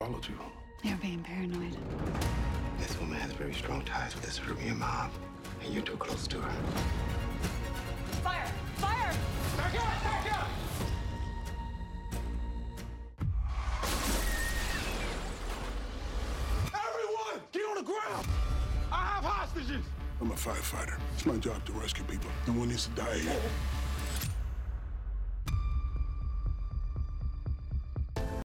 followed you. You're being paranoid. This woman has very strong ties with this Rumia mob, and you're too close to her. Fire! Fire! Back up! Back up! Everyone, get on the ground! I have hostages! I'm a firefighter. It's my job to rescue people. No one needs to die here.